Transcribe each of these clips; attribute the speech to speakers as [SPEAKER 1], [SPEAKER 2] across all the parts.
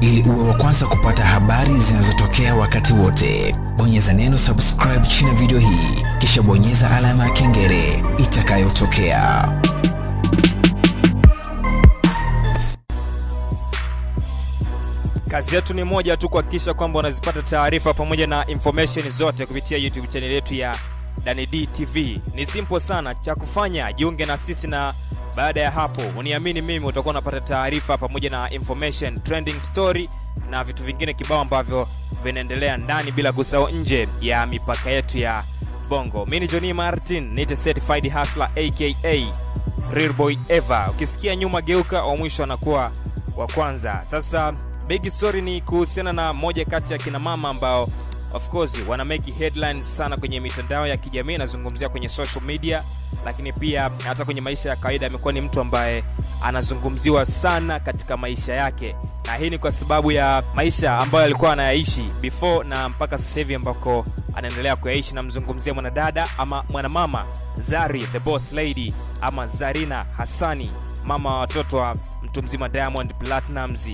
[SPEAKER 1] ili uwe wa kwanza kupata habari zinazotokea wakati wote. Bonyeza neno subscribe chini ya video hii, kisha bonyeza alama ya kengele itakayotokea.
[SPEAKER 2] Kazi yetu ni moja tu, kuhakikisha kwamba unazipata taarifa pamoja na information zote kupitia YouTube channel yetu ya Dani D TV. Ni simple sana, cha kufanya jiunge na sisi, na baada ya hapo uniamini mimi, utakuwa unapata taarifa pamoja na information, trending story na vitu vingine kibao ambavyo vinaendelea ndani bila kusahau nje ya mipaka yetu ya Bongo. Mimi ni Johnny Martin, nite certified hustler aka Real Boy Eva. Ukisikia nyuma geuka, wa mwisho anakuwa wa kwanza. Sasa big story ni kuhusiana na moja kati ya kina mama ambao of course wana make headlines sana kwenye mitandao ya kijamii, nazungumzia kwenye social media, lakini pia hata kwenye maisha ya kawaida. Amekuwa ni mtu ambaye anazungumziwa sana katika maisha yake, na hii ni kwa sababu ya maisha ambayo alikuwa anayaishi before na mpaka sasa hivi ambako anaendelea kuyaishi. Namzungumzia mwanadada ama mwanamama Zari the Boss Lady ama Zarina Hassani, mama wa watoto wa mtu mzima Diamond Platnumz.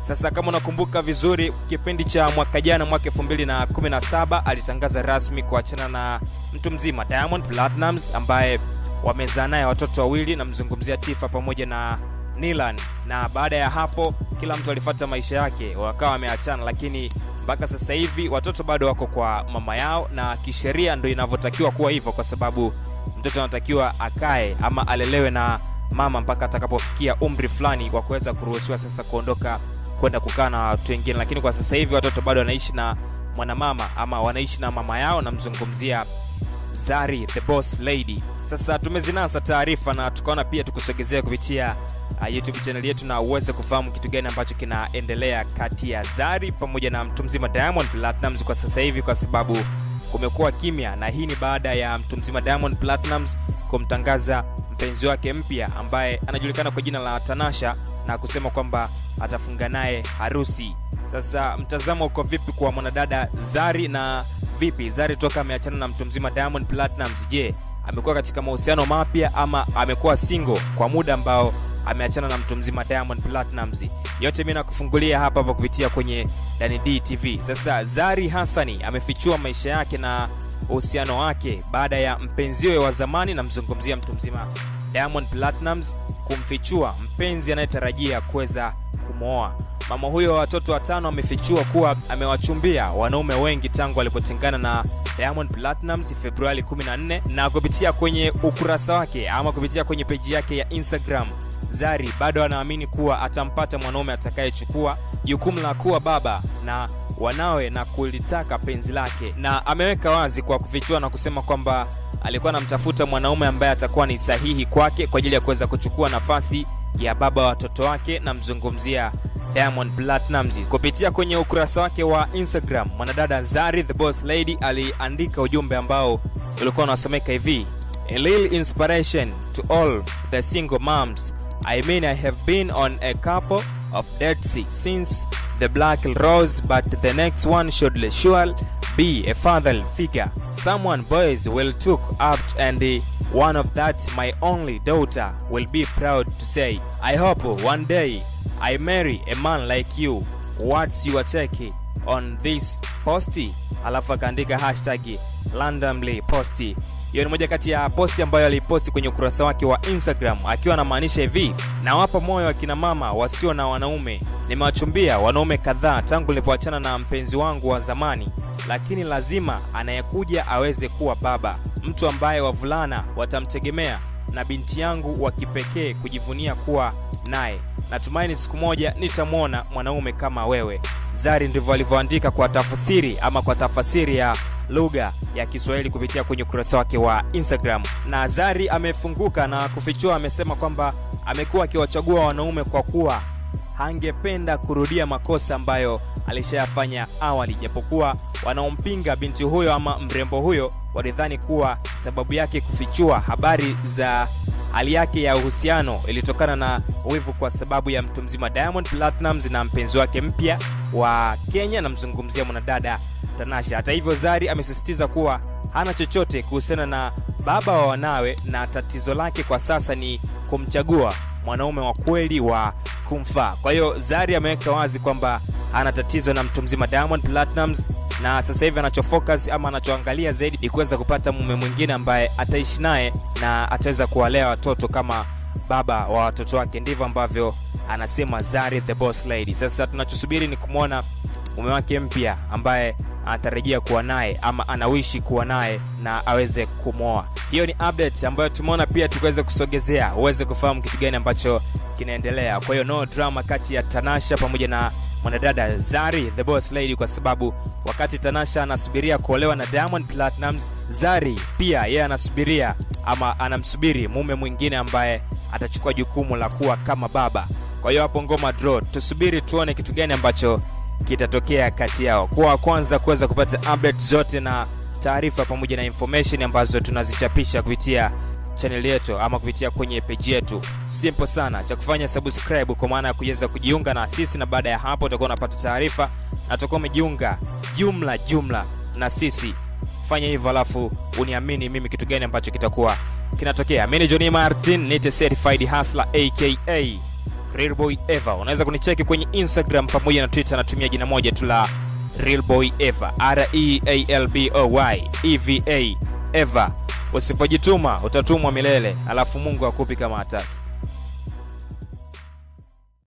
[SPEAKER 2] Sasa kama unakumbuka vizuri, kipindi cha mwaka jana, mwaka 2017 alitangaza rasmi kuachana na mtu mzima Diamond Platnumz ambaye wamezaa naye watoto wawili, namzungumzia Tifa pamoja na Nilan. Na baada ya hapo kila mtu alifuata maisha yake, wakawa wameachana, lakini mpaka sasa hivi watoto bado wako kwa mama yao, na kisheria ndo inavyotakiwa kuwa hivyo, kwa sababu mtoto anatakiwa akae ama alelewe na mama mpaka atakapofikia umri fulani wa kuweza kuruhusiwa sasa kuondoka kwenda kukaa na watu wengine, lakini kwa sasa hivi watoto bado wanaishi na mwanamama ama wanaishi na mama yao. Namzungumzia Zari the Boss Lady. Sasa tumezinasa taarifa na tukaona pia tukusogezea kupitia uh, YouTube channel yetu na uweze kufahamu kitu gani ambacho kinaendelea kati ya Zari pamoja na mtu mzima Diamond Platnumz kwa sasa hivi, kwa sababu kumekuwa kimya, na hii ni baada ya mtu mzima Diamond Platnumz kumtangaza mpenzi wake mpya ambaye anajulikana kwa jina la Tanasha na kusema kwamba atafunga naye harusi. Sasa mtazamo uko vipi kwa mwanadada Zari na vipi Zari toka ameachana na mtu mzima Diamond Platnumz? Je, amekuwa katika mahusiano mapya ama amekuwa single kwa muda ambao ameachana na mtu mzima Diamond Platnumz? Yote mimi nakufungulia hapa hapa kupitia kwenye Dani D TV. Sasa Zari hasani amefichua maisha yake na uhusiano wake baada ya mpenziwe wa zamani, namzungumzia mtu mzima Diamond Platnumz kumfichua mpenzi anayetarajia kuweza kumwoa. Mama huyo wa watoto watano amefichua kuwa amewachumbia wanaume wengi tangu alipotengana na Diamond Platnumz Februari 14, na kupitia kwenye ukurasa wake ama kupitia kwenye peji yake ya Instagram, Zari bado anaamini kuwa atampata mwanaume atakayechukua jukumu la kuwa baba na wanawe na kulitaka penzi lake, na ameweka wazi kwa kufichua na kusema kwamba alikuwa anamtafuta mwanaume ambaye atakuwa ni sahihi kwake kwa ajili ya kuweza kuchukua nafasi ya baba wa watoto wake. na mzungumzia Diamond Platnumz. Kupitia kwenye ukurasa wake wa Instagram, mwanadada Zari the Boss Lady aliandika ujumbe ambao ulikuwa unasomeka hivi: A little inspiration to all the single moms. I mean I have been on a couple of Dead Sea since the Black Rose but the next one should surely be a father figure. Someone boys will took up and one of that my only daughter will be proud to say. I hope one day I marry a man like you. What's your take on this posti? Alafu akaandika hashtag randomly posti. Hiyo ni moja kati ya posti ambayo aliposti kwenye ukurasa wake wa Instagram akiwa anamaanisha hivi: nawapa moyo akina mama wasio na wanaume. Nimewachumbia wanaume kadhaa tangu nilipoachana na mpenzi wangu wa zamani, lakini lazima anayekuja aweze kuwa baba, mtu ambaye wavulana watamtegemea na binti yangu wa kipekee kujivunia kuwa naye. Natumaini siku moja nitamwona mwanaume kama wewe. Zari ndivyo alivyoandika kwa tafsiri ama kwa tafasiri ya lugha ya Kiswahili kupitia kwenye ukurasa wake wa Instagram. Na Zari amefunguka na kufichua, amesema kwamba amekuwa akiwachagua wanaume kwa kuwa hangependa kurudia makosa ambayo alishayafanya awali, japokuwa wanaompinga binti huyo ama mrembo huyo walidhani kuwa sababu yake kufichua habari za hali yake ya uhusiano ilitokana na wivu kwa sababu ya mtu mzima Diamond Platnumz na mpenzi wake mpya wa Kenya, namzungumzia mwanadada Tanasha. Hata hivyo, Zari amesisitiza kuwa hana chochote kuhusiana na baba wa wanawe na tatizo lake kwa sasa ni kumchagua mwanaume wa kweli wa kumfaa. Kwa hiyo Zari ameweka wazi kwamba ana tatizo na mtu mzima Diamond Platnumz, na sasa hivi anachofocus ama anachoangalia zaidi ni kuweza kupata mume mwingine ambaye ataishi naye na ataweza kuwalea watoto kama baba wa watoto wake. Ndivyo ambavyo anasema Zari the Boss Lady. Sasa tunachosubiri ni kumwona mume wake mpya ambaye anatarajia kuwa naye ama anawishi kuwa naye na aweze kumwoa. Hiyo ni update ambayo tumeona pia tukaweza kusogezea uweze kufahamu kitu gani ambacho kinaendelea. Kwa hiyo no drama kati ya Tanasha pamoja na mwanadada Zari the Boss Lady, kwa sababu wakati Tanasha anasubiria kuolewa na Diamond Platnumz, Zari pia yeye anasubiria ama anamsubiri mume mwingine ambaye atachukua jukumu la kuwa kama baba. Kwa hiyo hapo ngoma draw, tusubiri tuone kitu gani ambacho kitatokea kati yao. Kuwa wa kwanza kuweza kupata update zote na taarifa pamoja na information ambazo tunazichapisha kupitia channel yetu ama kupitia kwenye peji yetu. Simple sana, cha kufanya subscribe kwa maana ya kuweza kujiunga na sisi, na baada ya hapo utakuwa unapata taarifa na utakuwa umejiunga jumla jumla na sisi. Fanya hivyo, alafu uniamini mimi kitu gani ambacho kitakuwa kinatokea. Mimi ni Johnny Martin, nite certified hustler aka Real Boy Eva. Unaweza kunicheki kwenye Instagram pamoja na Twitter, natumia jina moja tu la Realboy Eva, R E A L B O Y E V A Eva. Usipojituma utatumwa milele, alafu Mungu akupi kama hataki.